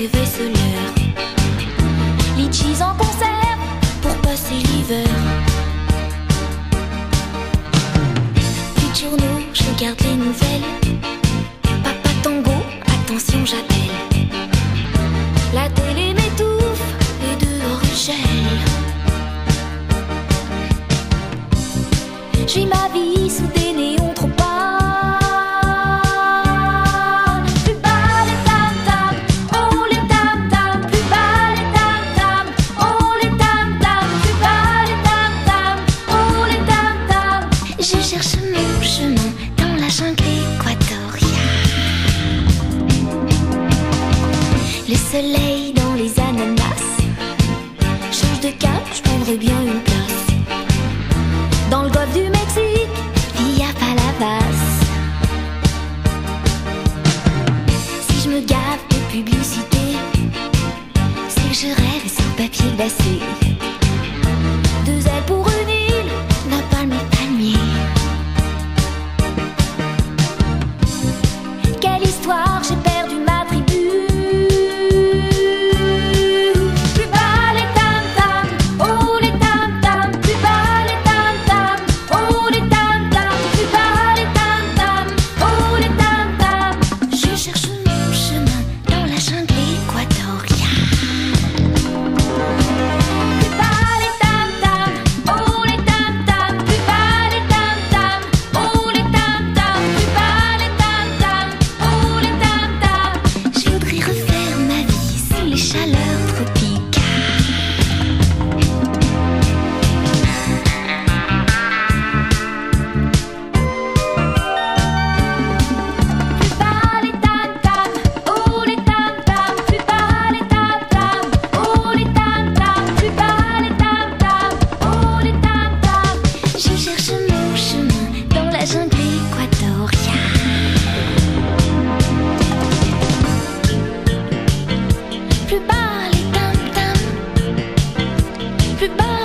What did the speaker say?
l'heure. Litchis en conserve pour passer l'hiver. Plus de journaux, je regarde les nouvelles. Papa tango, attention j'appelle. La télé m'étouffe et dehors il gèle. J'ai ma vie sous des Le soleil dans les ananas. Change de cap, je prendrais bien une place. Dans le golfe du Mexique, via Palavas. Si je me gave de publicité, c'est que je rêve sans papier glacé. Je cherche nos chemins dans la jungle équatoriale. Plus bas les tam-tams, plus bas.